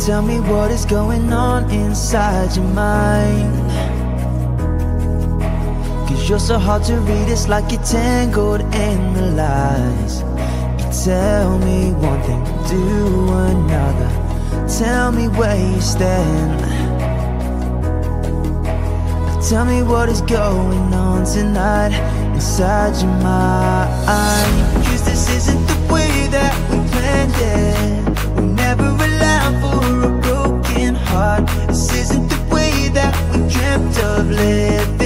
tell me what is going on inside your mind. Cause you're so hard to read, it's like you're tangled in the lies. You tell me one thing, do another. Tell me where you stand. Tell me what is going on tonight inside your mind. Cause this isn't the way that we planned it. We never we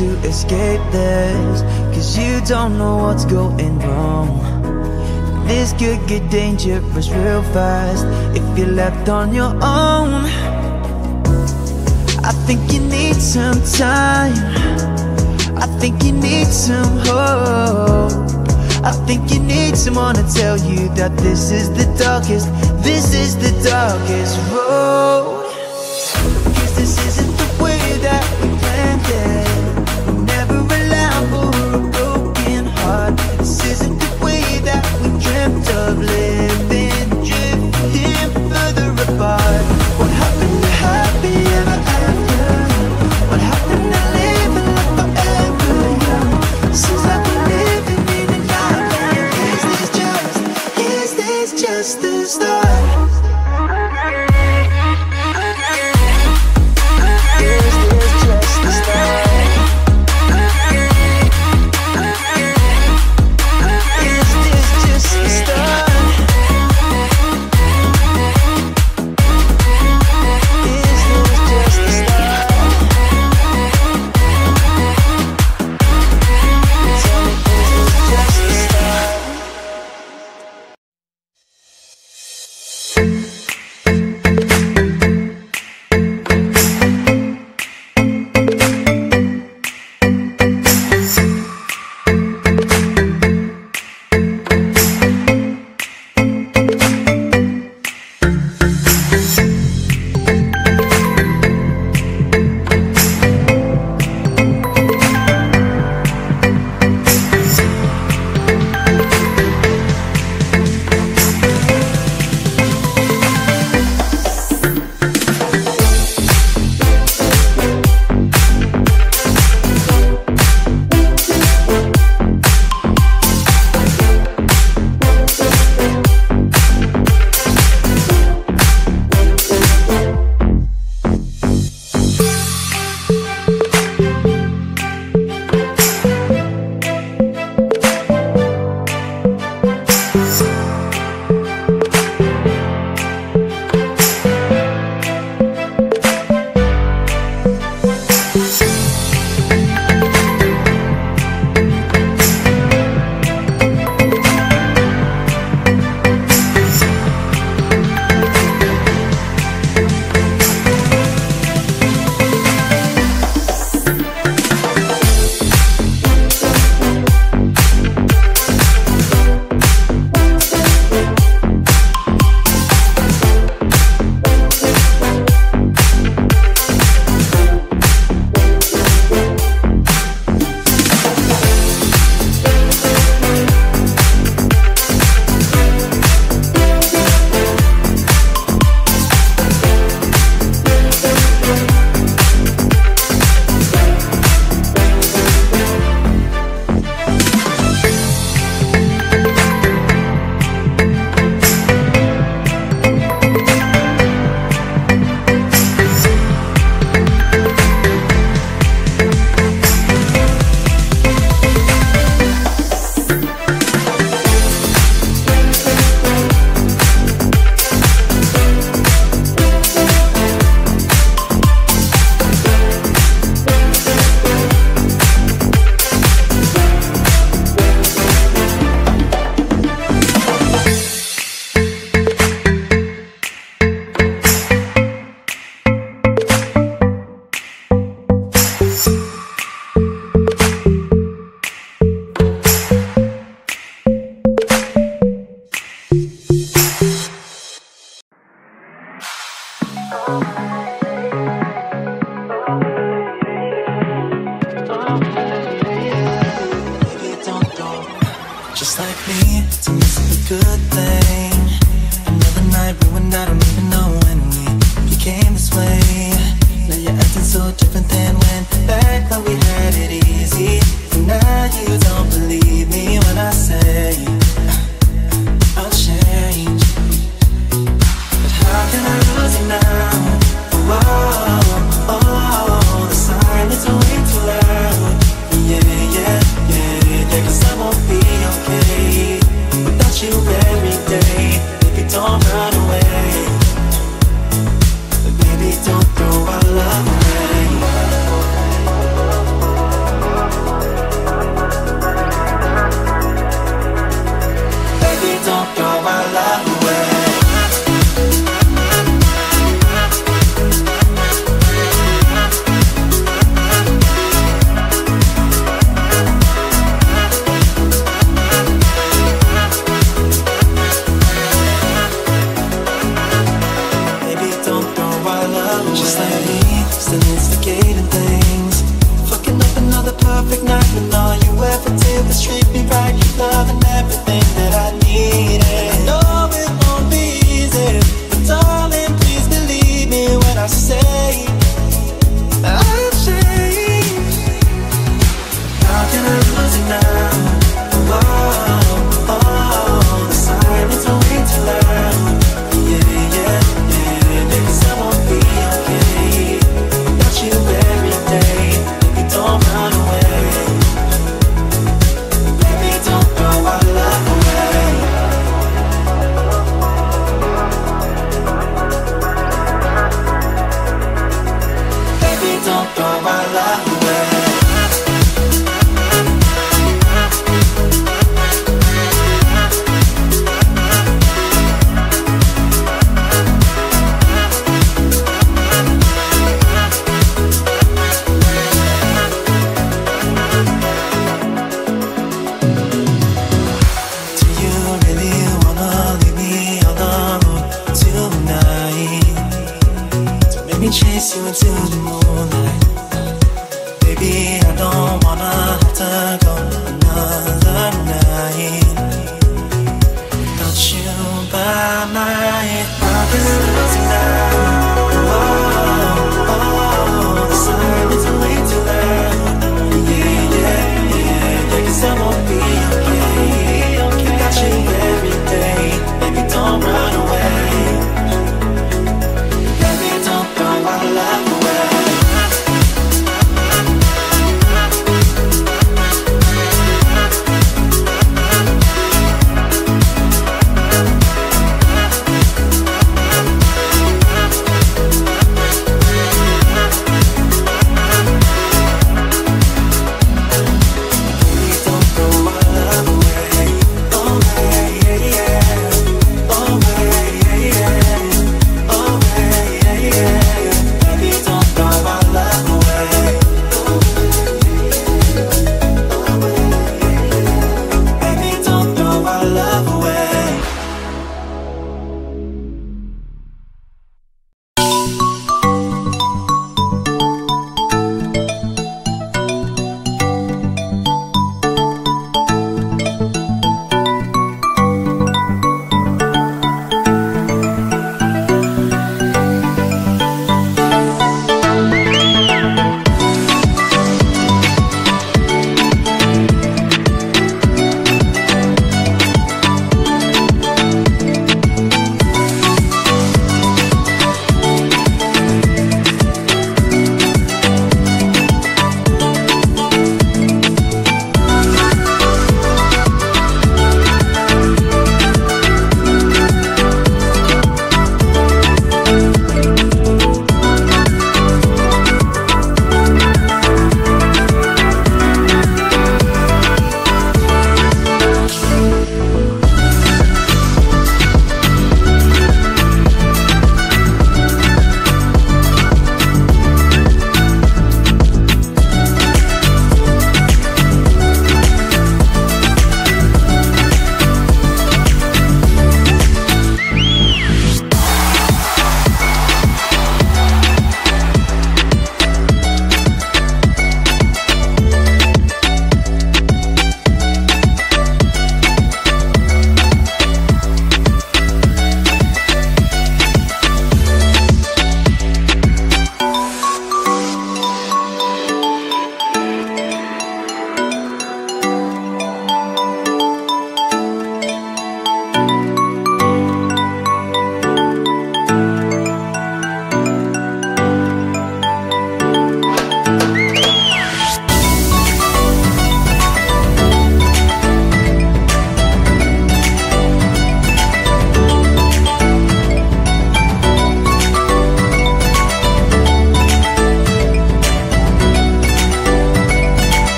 to escape this. Cause you don't know what's going wrong. This could get dangerous real fast If you're left on your own. I think you need some time. I think you need some hope. I think you need someone to tell you that this is the darkest This is the darkest road. Cause this isn't